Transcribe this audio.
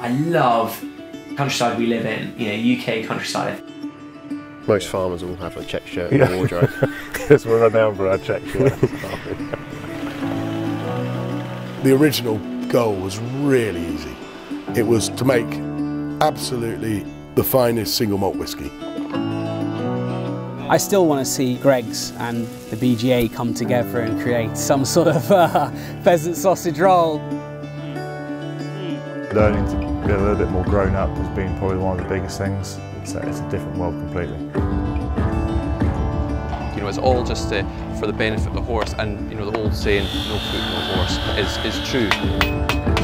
I love countryside we live in, you know, UK countryside. Most farmers will have a check shirt in yeah. wardrobe. Because we're renowned for our check shirts. the original goal was really easy. It was to make absolutely the finest single malt whisky. I still want to see Greggs and the BGA come together and create some sort of uh, pheasant sausage roll. Learning to be a little bit more grown up has been probably one of the biggest things. It's a, it's a different world completely. You know, it's all just uh, for the benefit of the horse and, you know, the old saying, no foot, no horse, is, is true.